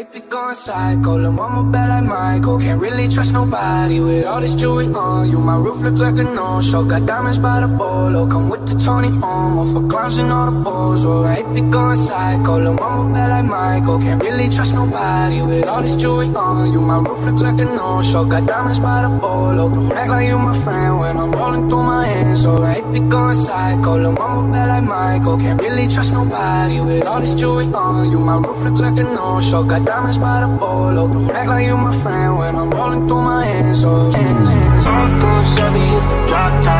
hate be going psycho. Lil' mama bad like Michael. Can't really trust nobody with all this jewelry on. You, my roof look like a no-show. Got diamonds by the bolo. Come with the Tony Romo for clowns and all the balls. Oh, I be going psycho. Lil' mama bad like Michael. Can't really trust nobody with all this jewelry on. You, my roof look like a no-show. Got diamonds by the bolo. Don't act like you my friend when I'm rolling through my hands. Oh, I hate be going psycho. Lil' mama bad like Michael. Can't really trust nobody with all this jewelry on. You, my roof look like a no-show. Got diamonds by the bolo. Oh, don't act like you my friend when I'm rolling through my hands. Oh, hands, hands. School Chevy, it's a drop top.